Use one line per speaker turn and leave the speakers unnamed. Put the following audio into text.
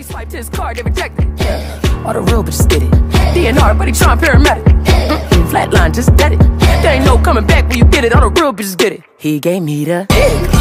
he swiped his card, they rejected. Yeah. All the real bitches get it. DNR, but he trying paramedic. Mm-mm, flatline, just dead it. There ain't no coming back when you get it. All the real bitches get it. He gave me the.